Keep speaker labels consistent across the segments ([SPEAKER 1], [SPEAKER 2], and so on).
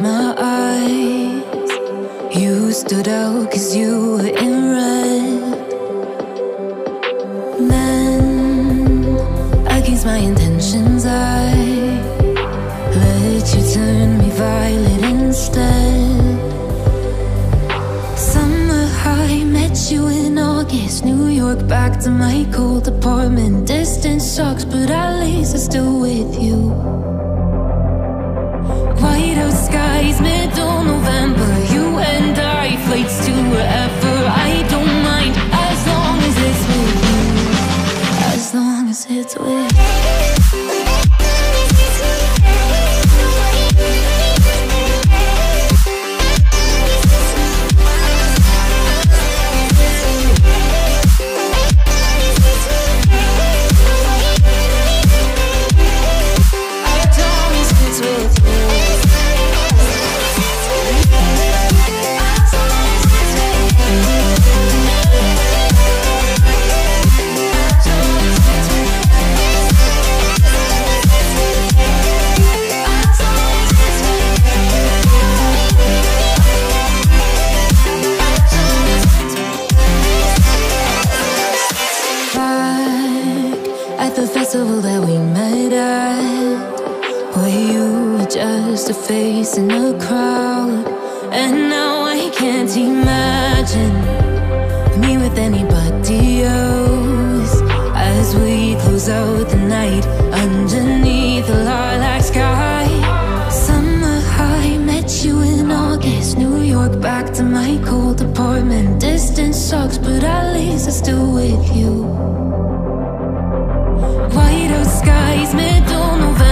[SPEAKER 1] my eyes. You stood out cause you were in red. Men, against my intentions, I let you turn me violet York, back to my cold apartment. Distance sucks, but at least I'm still with you. Festival that we met at Where you were just a face in a crowd? And now I can't imagine Me with anybody else. As we close out the night Underneath the lilac sky. Summer high, met you in August New York, back to my cold apartment. Distance sucks, but at least I'm still with you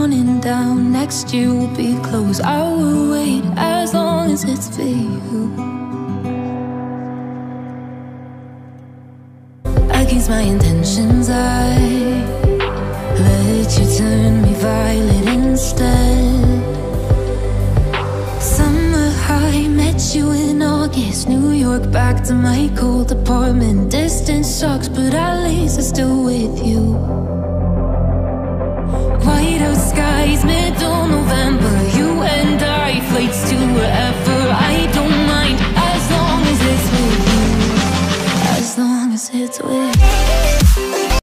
[SPEAKER 1] counting down. Next year will be close. I will wait as long as it's for you. Against my intentions, I let you turn me violet instead. Summer high, met you in August. New York, back to my cold apartment. Distance sucks, but at least I'm still with you.